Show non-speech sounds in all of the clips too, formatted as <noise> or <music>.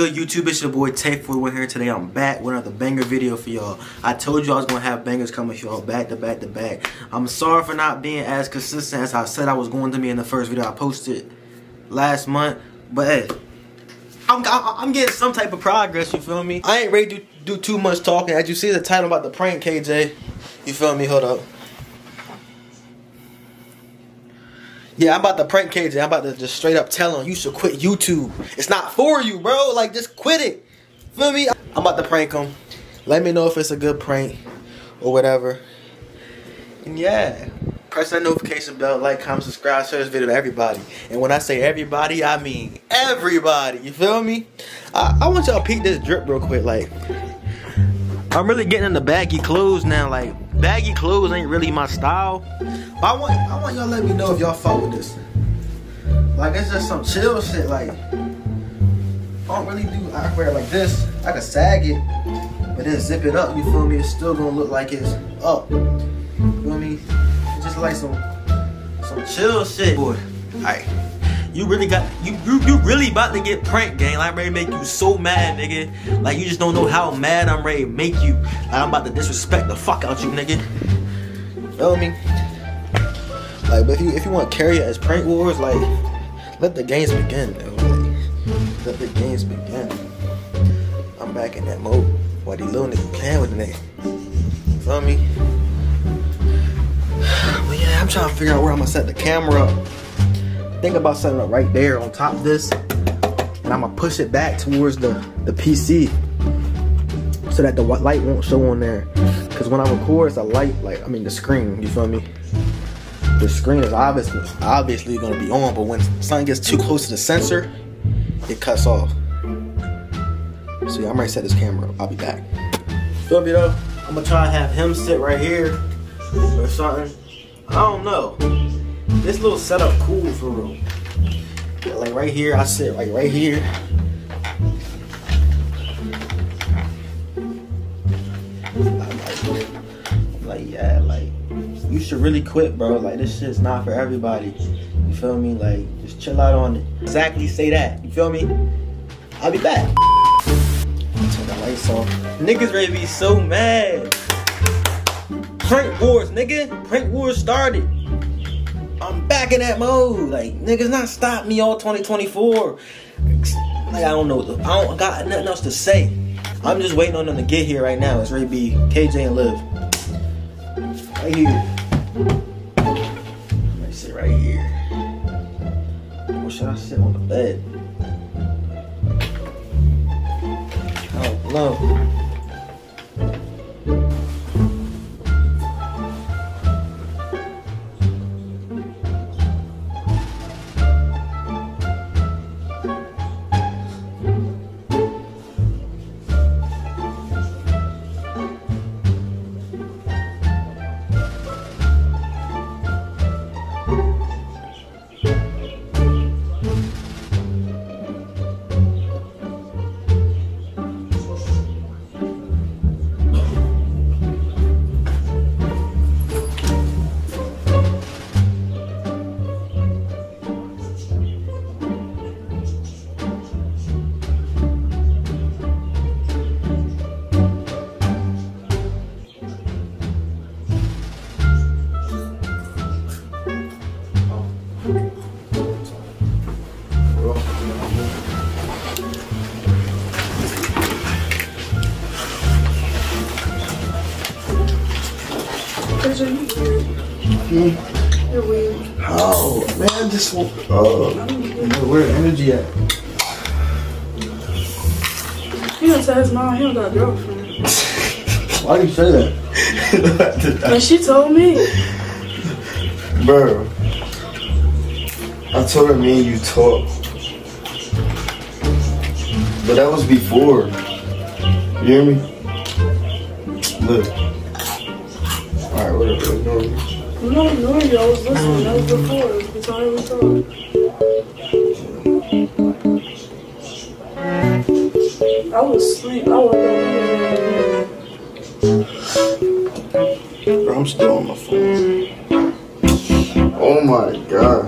Good YouTube? It's your boy Tay41 here. Today I'm back with another banger video for y'all. I told you I was to have bangers coming for y'all back to back to back. I'm sorry for not being as consistent as I said I was going to be in the first video I posted last month. But hey, I'm, I'm getting some type of progress, you feel me? I ain't ready to do too much talking. As you see the title about the prank, KJ. You feel me? Hold up. Yeah, I'm about to prank KJ. I'm about to just straight up tell him you should quit YouTube. It's not for you, bro. Like, just quit it. Feel me? I'm about to prank him. Let me know if it's a good prank or whatever. And yeah. Press that notification bell, like, comment, subscribe, share this video to everybody. And when I say everybody, I mean everybody. You feel me? I, I want y'all to peek this drip real quick. Like, I'm really getting in the baggy clothes now. Like, baggy clothes ain't really my style. But I want I want y'all to let me know if y'all fuck with this. Like it's just some chill shit. Like I don't really do I wear it like this. I can sag it, but then zip it up. You feel me? It's still gonna look like it's up. You feel me? It's just like some some chill shit. Boy, alright. You really got you you you really about to get pranked, gang. Like I'm ready to make you so mad, nigga. Like you just don't know how mad I'm ready to make you. Like I'm about to disrespect the fuck out you, nigga. Feel me? Like, but if you if you want to carry it as prank wars, like, let the games begin, though. Like, let the games begin. I'm back in that mode. Why these little niggas playing with me? Feel me? <sighs> But yeah, I'm trying to figure out where I'm gonna set the camera up. Think about setting up right there on top of this, and I'm gonna push it back towards the the PC so that the light won't show on there. Cause when I record, it's a light, like I mean the screen. You feel me? the screen is obviously obviously gonna be on, but when something gets too close to the sensor, it cuts off. So yeah, I'm ready to set this camera up. I'll be back. Feel me though? I'm gonna try to have him sit right here or something. I don't know. This little setup cool for real. Like right here, I sit like right here. like yeah, like you should really quit, bro. Like this shit's not for everybody. You feel me? Like just chill out on it. Exactly say that. You feel me? I'll be back. Turn the lights off. Niggas ready to be so mad. Prank wars, nigga. Prank wars started. Back in that mode. Like niggas not stop me all 2024. Like I don't know. I don't got nothing else to say. I'm just waiting on them to get here right now. It's Ray B, KJ and Liv. Right here. Let sit right here. Or should I sit on the bed? Don't know. Mm. You're weird. Oh, man, just uh, where energy at? He don't tell his mom he don't got a girlfriend. <laughs> Why do you say that? and she told me. Bro, I told her me and you talk. But that was before. You hear me? Look. Alright, whatever. I'm not ignoring you. I was listening. That was before. It was the time we talked. I was asleep. I was Bro, I'm still on my phone. Oh my god.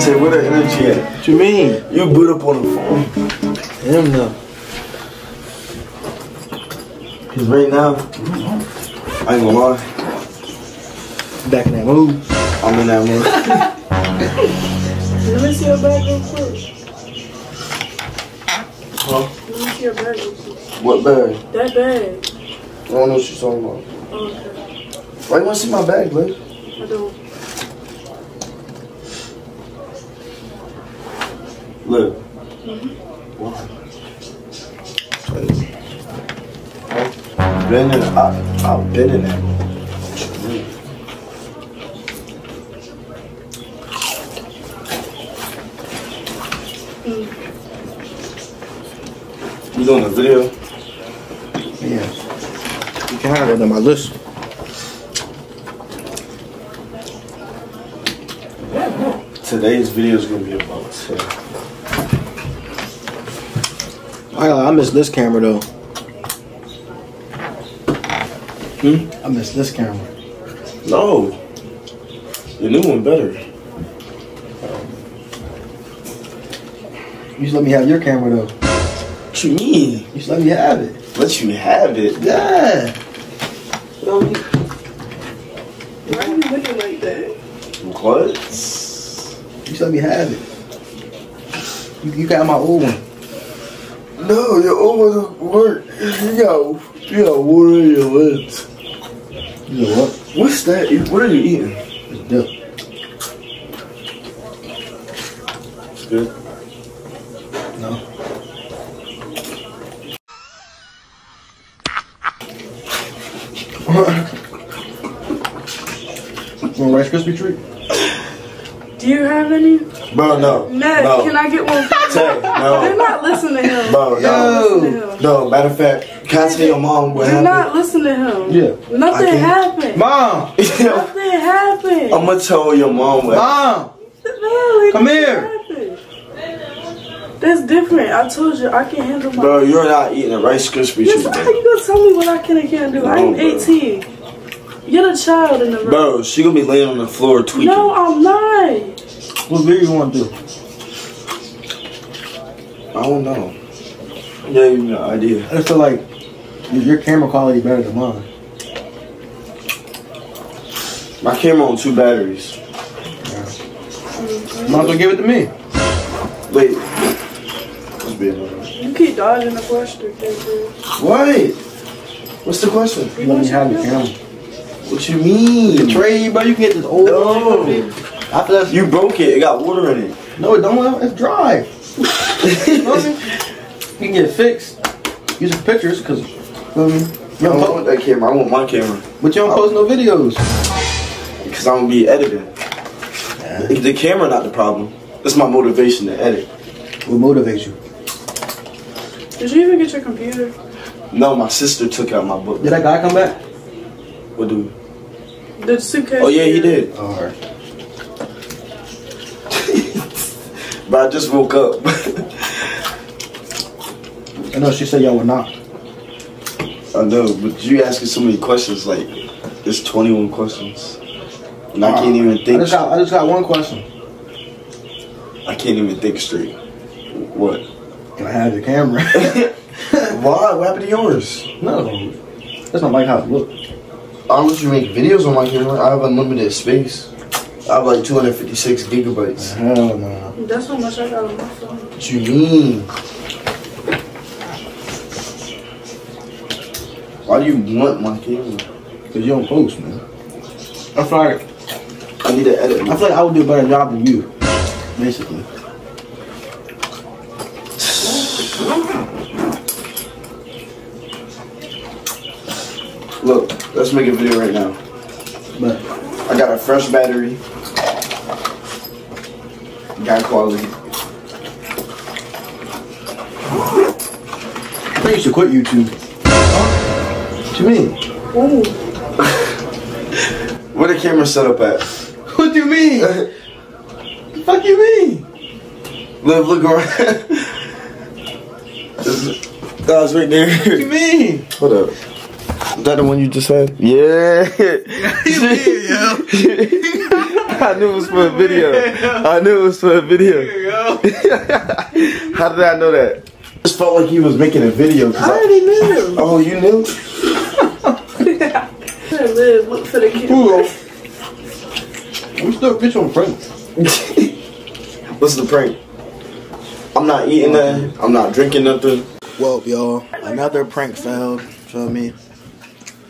Say, where the energy at? What you mean? You boot up on the phone. Him no. Cause right now, I ain't gonna lie, Back in that mood. I'm in that mood. Let me see your bag real quick. huh? Let me see your bag real quick. What bag? That bag. I don't know what you're talking about. Oh, okay. Why you wanna see my bag, Liv? I don't. Liv. Mm-hmm. Why? I've been in, I, I've been in that. You doing a video? Yeah. You can have it on my list. Today's video is gonna be about Tay. I, I miss this camera though. Hmm? I miss this camera. No. The new one better. You just let me have your camera though. What you mean? You should let me have it. Let you have it. Yeah. Why are you looking like that? What? You should let me have it. You, you got my old one. No, your old one don't work. You got, you got water in your lips. You know what? What's that? What are you eating? It's dip. It's good. No. Want a Rice Krispie treat? Do you have any? Bro, no. Ned, no. can I get one? <laughs> Tay, no. Do not listen to him. Bro, Do no. not listen to him. No, matter of fact, can I tell your mom what Do happened? not listening to him. Yeah. Nothing happened. Mom! <laughs> Nothing happened. I'm gonna tell your mom what Mom! No, it Come didn't here. happen. That's different. I told you I can handle my. Bro, you're not eating a Rice Krispie Yes, treat. how you gonna tell me what I can and can't do? No, I'm bro. 18. You're the child in the room. Bro, she gonna be laying on the floor tweaking. no, I'm not. What video you want to do? I don't know. Yeah, you no idea. I feel like your- your camera quality better than mine. My camera on two batteries. Might as well give it to me. Wait. Let's be another. You keep dodging the question, KK. What? What's the question? You let me have the camera. What you mean? Trade, bro. You can get this old No. one. After that, You broke it. It got water in it. no, it don't. It's dry. <laughs> you know what I mean? You can get it fixed. Use it for pictures, cause feel me? You I don't don't want that camera. I want my camera. but you don't post no videos. Because I'm gonna be editing. The, the camera not the problem. That's my motivation to edit. What motivates you? Did you even get your computer? No, my sister took out my book. Did that guy come back? What do? The suitcase? Oh yeah, he did. Oh, all right. <laughs> But I just woke up. <laughs> I know she said y'all were not. I know, but you asking so many questions. Like, there's 21 questions, and I can't even I think. just got. I just got one question. I can't even think straight. What? Can I have your camera? <laughs> Why? What happened to yours? no, that's not like how it look. I'll let you make videos on my camera. I have unlimited space. I have like 256 gigabytes. Hell no. That's how much I got on my phone. What you mean? Why do you want my camera? Cause you don't post, man. I feel like I need to edit. I feel like I would do a better job than you, basically. Look, let's make a video right now. But I got a fresh battery. Got quality. I think you should quit YouTube. What you mean? Where the camera set up at? What do you mean? <laughs> the fuck you mean? Look, look around. <laughs> that was right there. What do you mean? Hold up. Is that the one you just had? <laughs> Yeah. I knew it was for a video. I knew it was for a video. <laughs> How did I know that? I just felt like he was making a video. I already knew. oh, you knew? I live. Look for the camera. We still bitch on Frank. <laughs> What's the prank? I'm not eating nothing. I'm not drinking nothing. Well, y'all, another prank failed. Feel me?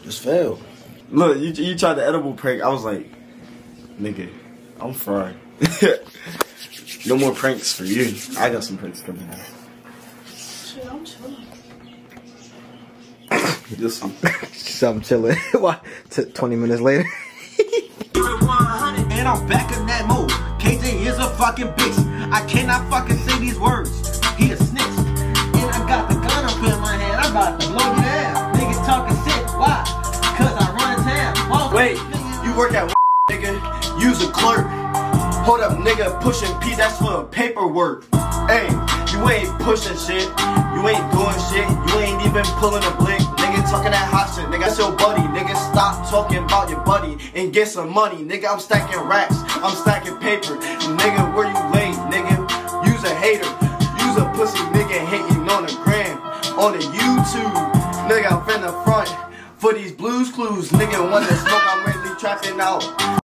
Just failed. Look, you, you tried the edible prank. I was like, nigga, I'm fried. <laughs> no more pranks for you. I got some pranks coming out. Shit, I'm chilling. <coughs> This one. So <laughs> I'm chilling. <laughs> Why? T- 20 minutes later. And I'm back in that mode. KJ is a fucking bitch. I cannot fucking say these words. He a snitch. And I got the gun up in my hand. I'm about to blow work at nigga. Use a clerk. Hold up, nigga, pushing P, that's for paperwork. Hey, you ain't pushing shit. You ain't doing shit. You ain't even pulling a blick. Nigga talking that hot shit. Nigga, that's your buddy. Nigga, stop talking about your buddy and get some money. Nigga, I'm stacking racks. I'm stacking paper. Nigga, where you lay? Nigga, use a hater. Use a pussy nigga hating on the gram. On the YouTube. Nigga, I'm in the front. For these blues clues, nigga, want to smoke, I'm really trapping out.